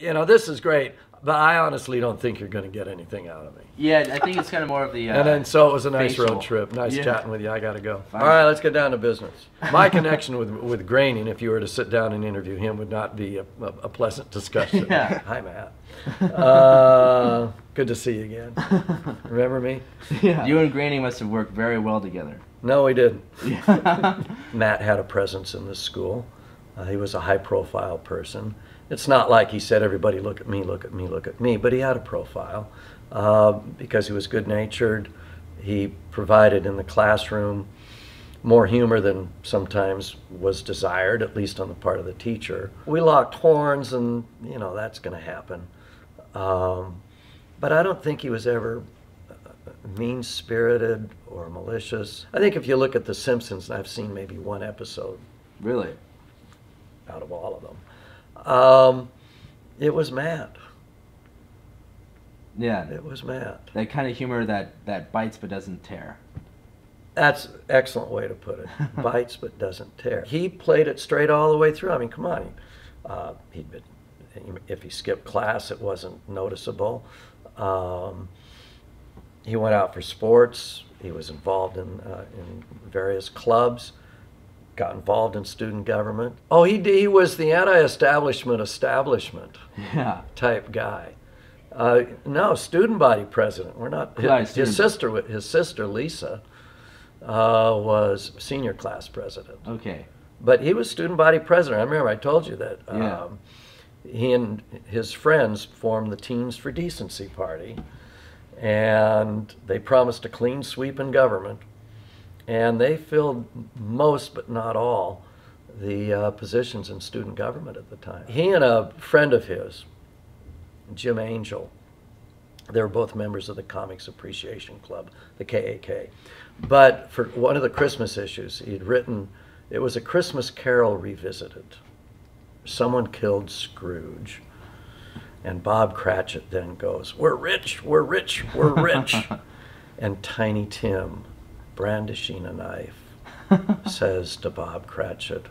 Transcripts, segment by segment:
you know, this is great, but I honestly don't think you're going to get anything out of me. Yeah, I think it's kind of more of the. Uh, And then, so it was a nice facial. road trip. Nice Yeah. chatting with you. I got to go. Fine. All right, let's get down to business. My connection with with Groening, if you were to sit down and interview him, would not be a, a, a pleasant discussion. Yeah. Hi, Matt. Uh, good to see you again. Remember me? yeah. You and Groening must have worked very well together. No, we didn't. Yeah. Matt had a presence in this school. Uh, he was a high profile person. It's not like he said, everybody look at me, look at me, look at me, but he had a profile uh, because he was good natured. He provided in the classroom more humor than sometimes was desired, at least on the part of the teacher. We locked horns, and you know, that's going to happen. Um, but I don't think he was ever mean spirited or malicious. I think if you look at The Simpsons, I've seen maybe one episode really? Out of all of them, um, it was Matt. Yeah. It was Matt. That kind of humor that, that bites but doesn't tear. That's an excellent way to put it. Bites but doesn't tear. He played it straight all the way through. I mean, come on. Uh, he'd been, if he skipped class, it wasn't noticeable. Um, he went out for sports. He was involved in, uh, in various clubs. Got involved in student government. Oh, he, he was the anti-establishment establishment Yeah. type guy. Uh, no, student body president. We're not. His, Right, his sister, his sister Lisa, uh, was senior class president. Okay. But he was student body president. I remember I told you that. Yeah. Um, he and his friends formed the Teens for Decency Party, and they promised a clean sweep in government, and they filled most, but not all, the uh, positions in student government at the time. He and a friend of his, Jim Angel, they were both members of the Comics Appreciation Club, the KAK. But for one of the Christmas issues, he'd written, it was a Christmas Carol revisited. Someone killed Scrooge. And Bob Cratchit then goes, We're rich, we're rich, we're rich. and Tiny Tim, brandishing a knife, says to Bob Cratchit,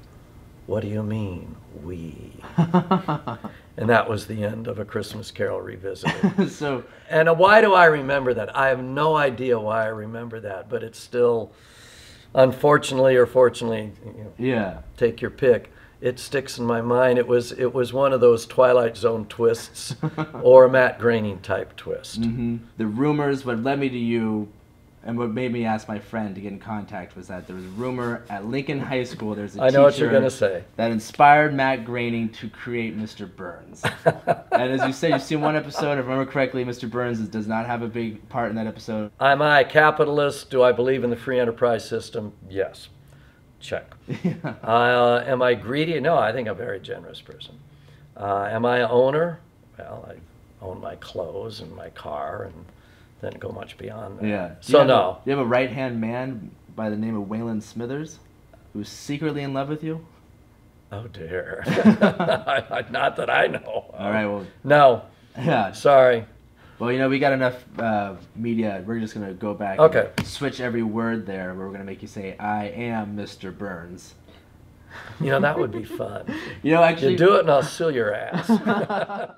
What do you mean, we? And that was the end of A Christmas Carol Revisited. so, And uh, why do I remember that? I have no idea why I remember that, but it's still, unfortunately or fortunately, you know, yeah. take your pick. It sticks in my mind. It was it was one of those Twilight Zone twists, or a Matt Groening type twist. hmm The rumors, what led me to you, and what made me ask my friend to get in contact was that there was a rumor at Lincoln High School. There's a I know what you're teacher gonna say. that inspired Matt Groening to create Mr. Burns. and as you said, you've seen one episode. If I remember correctly, Mr. Burns does not have a big part in that episode. Am I a capitalist? Do I believe in the free enterprise system? Yes. Check. Uh, am I greedy? No, I think I'm a very generous person. Uh, am I an owner? Well, I own my clothes and my car and then go much beyond that. Yeah. Do you So have a- you have a right hand man by the name of Waylon Smithers, who's secretly in love with you. Oh dear. Not that I know. All right. Well, No. yeah. Sorry. Well, you know, we got enough uh, media. We're just gonna go back. Okay. And switch every word there. Where we're gonna make you say, "I am Mr. Burns." You know that would be fun. You know, actually. You do it and I'll seal your ass. All right.